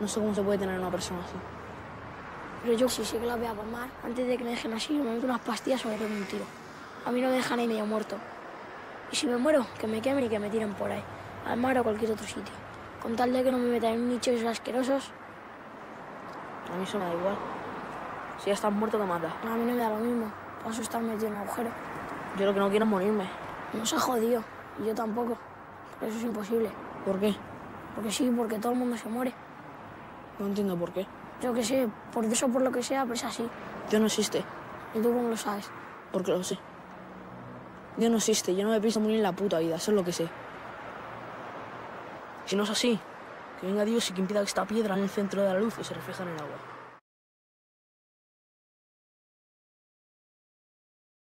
No sé cómo se puede tener una persona así. Pero yo si sé que la voy a palmar, antes de que me dejen así, me meto unas pastillas o le pego un tiro. A mí no me dejan ahí medio muerto. Y si me muero, que me quemen y que me tiren por ahí, al mar o a cualquier otro sitio. Con tal de que no me metan en nichos asquerosos, A mí eso me da igual. Si ya estás muerto, te mata. a mí no me da lo mismo. Paso estar metido en un agujero. Yo lo que no quiero es morirme. No se ha jodido, y yo tampoco. Pero eso es imposible. ¿Por qué? Porque sí, porque todo el mundo se muere. No entiendo por qué. Yo qué sé, por eso o por lo que sea, pero es así. Dios no existe. ¿Y tú cómo lo sabes? Porque lo sé. Dios no existe. Yo no me pienso morir en la puta vida. Eso es lo que sé. Si no es así, que venga Dios y que impida que esta piedra en el centro de la luz se refleje en el agua.